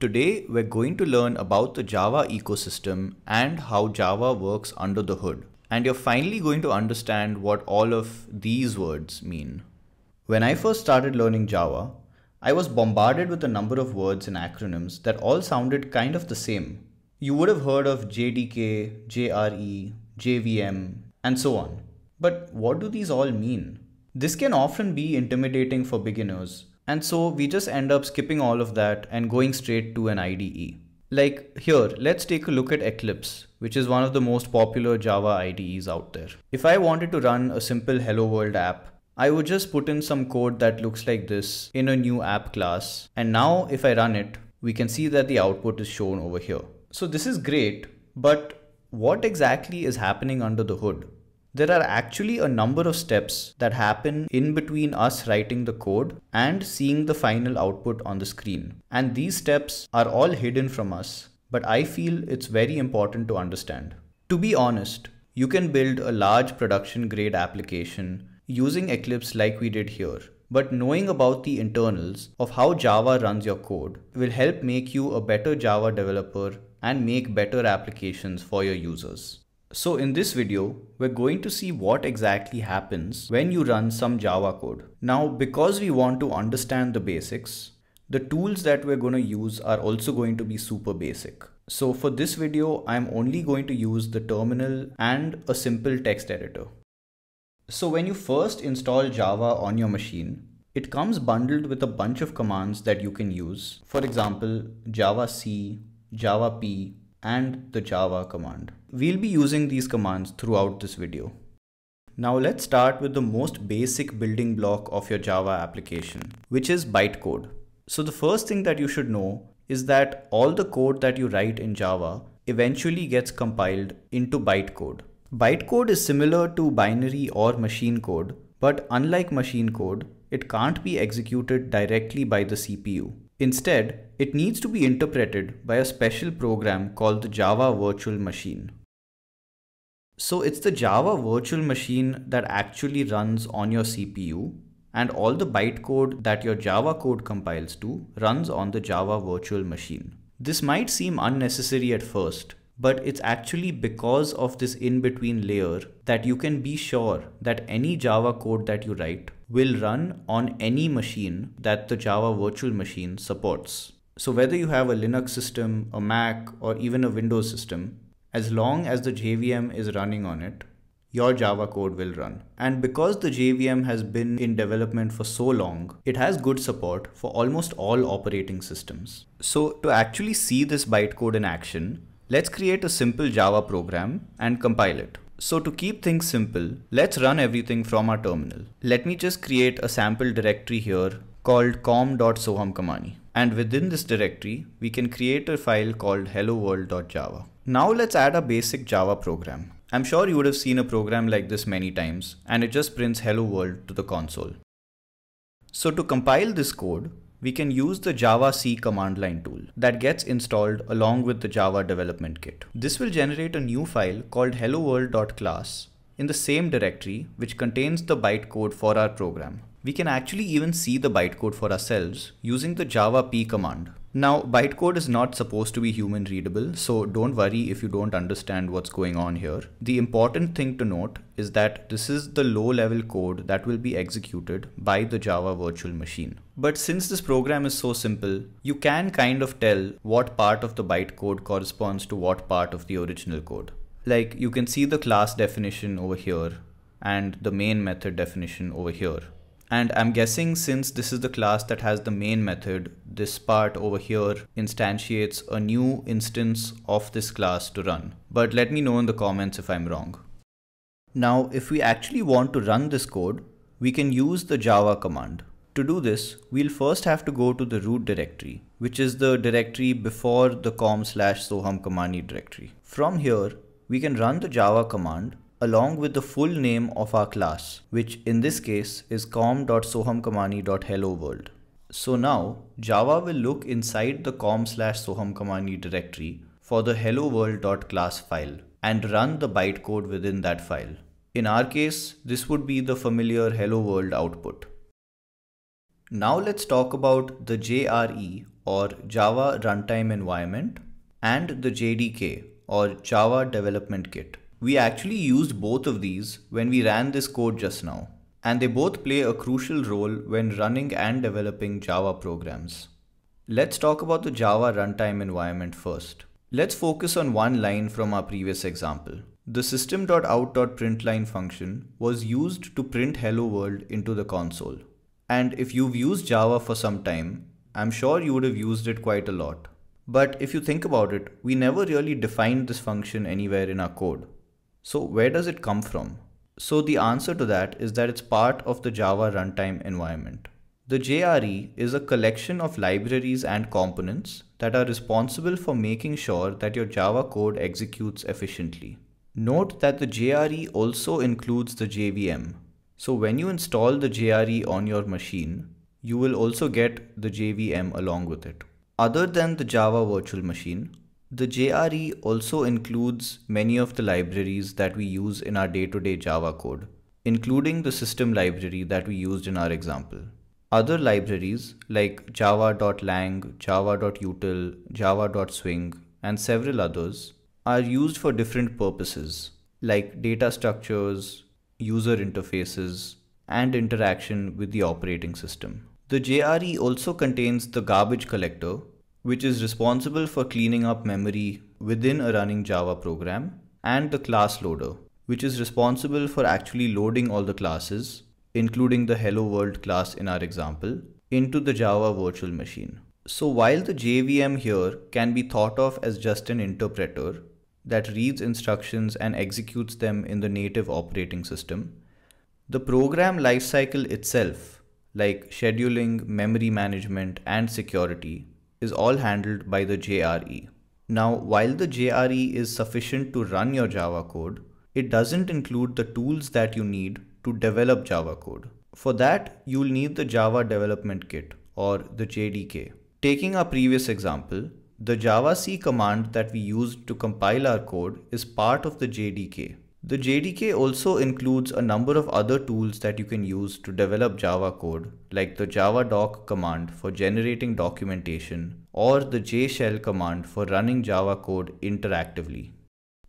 Today, we're going to learn about the Java ecosystem and how Java works under the hood. And you're finally going to understand what all of these words mean. When I first started learning Java, I was bombarded with a number of words and acronyms that all sounded kind of the same. You would have heard of JDK, JRE, JVM, and so on. But what do these all mean? This can often be intimidating for beginners, and so we just end up skipping all of that and going straight to an IDE. Like here, let's take a look at Eclipse, which is one of the most popular Java IDEs out there. If I wanted to run a simple Hello World app, I would just put in some code that looks like this in a new app class. And now if I run it, we can see that the output is shown over here. So this is great, but what exactly is happening under the hood? There are actually a number of steps that happen in between us writing the code and seeing the final output on the screen. And these steps are all hidden from us, but I feel it's very important to understand. To be honest, you can build a large production grade application using Eclipse like we did here. But knowing about the internals of how Java runs your code will help make you a better Java developer and make better applications for your users. So in this video, we're going to see what exactly happens when you run some Java code. Now, because we want to understand the basics, the tools that we're going to use are also going to be super basic. So for this video, I'm only going to use the terminal and a simple text editor. So when you first install Java on your machine, it comes bundled with a bunch of commands that you can use. For example, javac, Java P, and the Java command. We'll be using these commands throughout this video. Now let's start with the most basic building block of your Java application, which is bytecode. So the first thing that you should know is that all the code that you write in Java eventually gets compiled into bytecode. Bytecode is similar to binary or machine code, but unlike machine code, it can't be executed directly by the CPU. Instead, it needs to be interpreted by a special program called the Java Virtual Machine. So it's the Java Virtual Machine that actually runs on your CPU and all the bytecode that your Java code compiles to runs on the Java Virtual Machine. This might seem unnecessary at first, but it's actually because of this in-between layer that you can be sure that any Java code that you write will run on any machine that the Java virtual machine supports. So whether you have a Linux system, a Mac, or even a Windows system, as long as the JVM is running on it, your Java code will run. And because the JVM has been in development for so long, it has good support for almost all operating systems. So to actually see this bytecode in action, Let's create a simple Java program and compile it. So to keep things simple, let's run everything from our terminal. Let me just create a sample directory here called com.sohamkamani. And within this directory, we can create a file called helloworld.java. Now let's add a basic Java program. I'm sure you would have seen a program like this many times, and it just prints hello world to the console. So to compile this code, we can use the javac command line tool that gets installed along with the Java development kit. This will generate a new file called helloworld.class in the same directory which contains the bytecode for our program. We can actually even see the bytecode for ourselves using the javap command. Now, bytecode is not supposed to be human readable, so don't worry if you don't understand what's going on here. The important thing to note is that this is the low level code that will be executed by the Java virtual machine. But since this program is so simple, you can kind of tell what part of the bytecode corresponds to what part of the original code. Like you can see the class definition over here and the main method definition over here. And I'm guessing since this is the class that has the main method, this part over here instantiates a new instance of this class to run. But let me know in the comments if I'm wrong. Now, if we actually want to run this code, we can use the java command. To do this, we'll first have to go to the root directory, which is the directory before the com slash soham sohamkamani directory. From here, we can run the java command along with the full name of our class, which in this case is com.sohamkamani.helloworld. So now Java will look inside the com slash sohamkamani directory for the helloworld.class file and run the bytecode within that file. In our case, this would be the familiar hello world output. Now let's talk about the JRE or Java Runtime Environment and the JDK or Java Development Kit. We actually used both of these when we ran this code just now, and they both play a crucial role when running and developing Java programs. Let's talk about the Java runtime environment first. Let's focus on one line from our previous example. The system.out.println function was used to print hello world into the console. And if you've used Java for some time, I'm sure you would have used it quite a lot. But if you think about it, we never really defined this function anywhere in our code. So where does it come from? So the answer to that is that it's part of the Java runtime environment. The JRE is a collection of libraries and components that are responsible for making sure that your Java code executes efficiently. Note that the JRE also includes the JVM. So when you install the JRE on your machine, you will also get the JVM along with it. Other than the Java virtual machine, the JRE also includes many of the libraries that we use in our day-to-day -day Java code, including the system library that we used in our example. Other libraries like java.lang, java.util, java.swing, and several others are used for different purposes like data structures, user interfaces, and interaction with the operating system. The JRE also contains the garbage collector which is responsible for cleaning up memory within a running Java program, and the class loader, which is responsible for actually loading all the classes, including the Hello World class in our example, into the Java virtual machine. So while the JVM here can be thought of as just an interpreter that reads instructions and executes them in the native operating system, the program lifecycle itself, like scheduling, memory management, and security, is all handled by the JRE. Now, while the JRE is sufficient to run your Java code, it doesn't include the tools that you need to develop Java code. For that, you'll need the Java Development Kit or the JDK. Taking our previous example, the javac command that we used to compile our code is part of the JDK. The JDK also includes a number of other tools that you can use to develop Java code, like the javadoc command for generating documentation or the jshell command for running Java code interactively.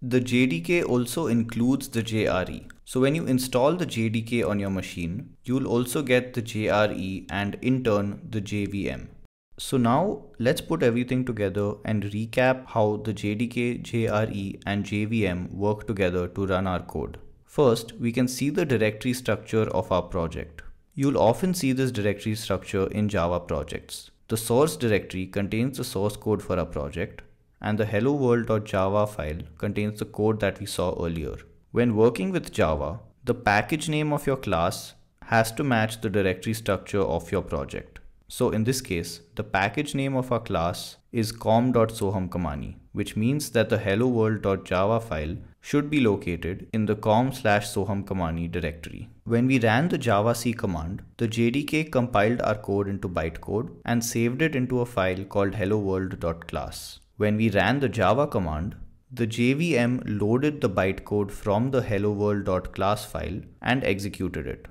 The JDK also includes the JRE. So when you install the JDK on your machine, you'll also get the JRE and in turn the JVM. So now let's put everything together and recap how the JDK, JRE and JVM work together to run our code. First, we can see the directory structure of our project. You'll often see this directory structure in Java projects. The source directory contains the source code for our project and the hello world.java file contains the code that we saw earlier. When working with Java, the package name of your class has to match the directory structure of your project. So in this case, the package name of our class is com.sohamkamani, which means that the hello world.java file should be located in the com slash sohamkamani directory. When we ran the javac command, the JDK compiled our code into bytecode and saved it into a file called hello world.class. When we ran the java command, the JVM loaded the bytecode from the hello world.class file and executed it.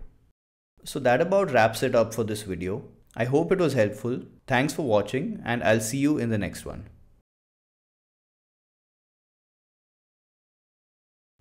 So that about wraps it up for this video. I hope it was helpful. Thanks for watching and I'll see you in the next one.